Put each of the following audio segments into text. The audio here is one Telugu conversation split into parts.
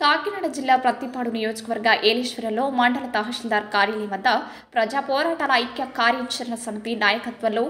కాకినాడ జిల్లా ప్రత్తిపాడు నియోజకవర్గ ఏలేశ్వరంలో మండల తహసీల్దార్ కార్యాలయం వద్ద ప్రజా పోరాటాల ఐక్య కార్యాచరణ సమితి నాయకత్వంలో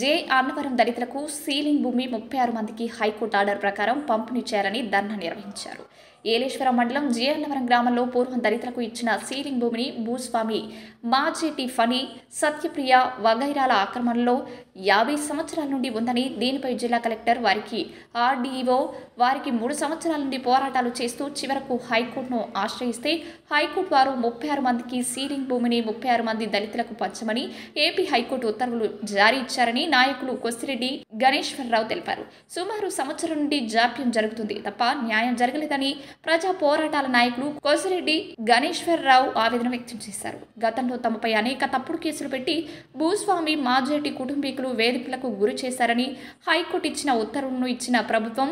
జే. అన్నవరం దళితులకు సీలింగ్ భూమి ముప్పై ఆరు మందికి హైకోర్టు ఆర్డర్ ప్రకారం పంపిణీ చేయాలని ధర్నా నిర్వహించారు. ఏలేశ్వరం మండలం జే గ్రామంలో పూర్వం దళితులకు ఇచ్చిన సీలింగ్ భూమిని భూస్వామి మాజీ టిఫనీ సత్యప్రియ వగైరాల ఆక్రమణలో యాభై సంవత్సరాల నుండి ఉందని దీనిపై జిల్లా కలెక్టర్ వారికి ఆర్డీఓ వారికి మూడు సంవత్సరాల నుండి పోరాటాలు చేస్తూ చివరకు హైకోర్టును ఆశ్రయిస్తే హైకోర్టు వారు ముప్పై ఆరు మందికి సీలింగ్ భూమిని ముప్పై ఆరు మంది దళితులకు పంచమని ఏపీ హైకోర్టు ఉత్తర్వులు జారీ ఇచ్చారని నాయకులు కొసిరెడ్డి గణేశ్వరరావు తెలిపారు. సుమారు సంవత్సరం నుండి జాప్యం జరుగుతుంది తప్ప న్యాయం జరగలేదని ప్రజా పోరాటాల నాయకులు కోసిరెడ్డి గణేశ్వరరావు ఆవేదన వ్యక్తం చేశారు. గతంలో తమపై అనేక తప్పుడు కేసులు పెట్టి భూస్వామి మాజేటి కుటుంబీకులు వేధింపులకు గురి చేశారని హైకోర్టు ఇచ్చిన ఉత్తర్వులను ఇచ్చిన ప్రభుత్వం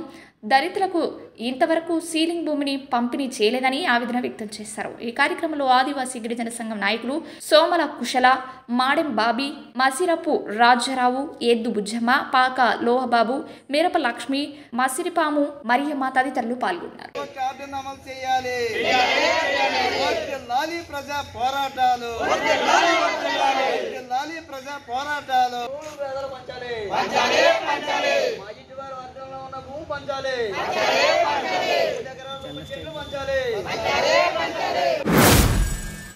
దళితులకు ఇంతవరకు సీలింగ్ భూమిని పంపిణీ చేయలేదని ఆవేదన వ్యక్తం చేశారు. ఈ కార్యక్రమంలో ఆదివాసీ గిరిజన సంఘం నాయకులు సోమల కుశల మాడెం బాబీ మసిరపు రాజారావు ఎద్దు బుజ్జమ్మ పాక లోహబాబు మిరప లక్ష్మి మసిరిపాము మరియమ్మ తదితరులు పాల్గొన్నారు. ఆర్డర్ను అమలు చేయాలి. లాలి ప్రజా పోరాటాలు. లాలి ప్రజా పోరాటాలు. పంచాలి. పంచాలి. పంచాలి.